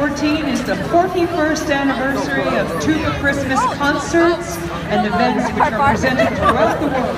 2014 is the 41st anniversary of Tuba Christmas concerts and events which are presented throughout the world.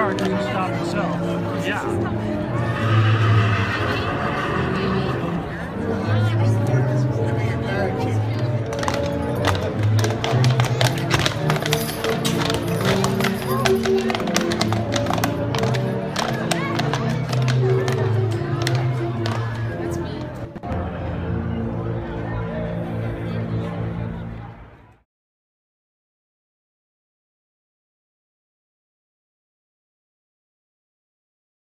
car couldn't stop itself. Yeah.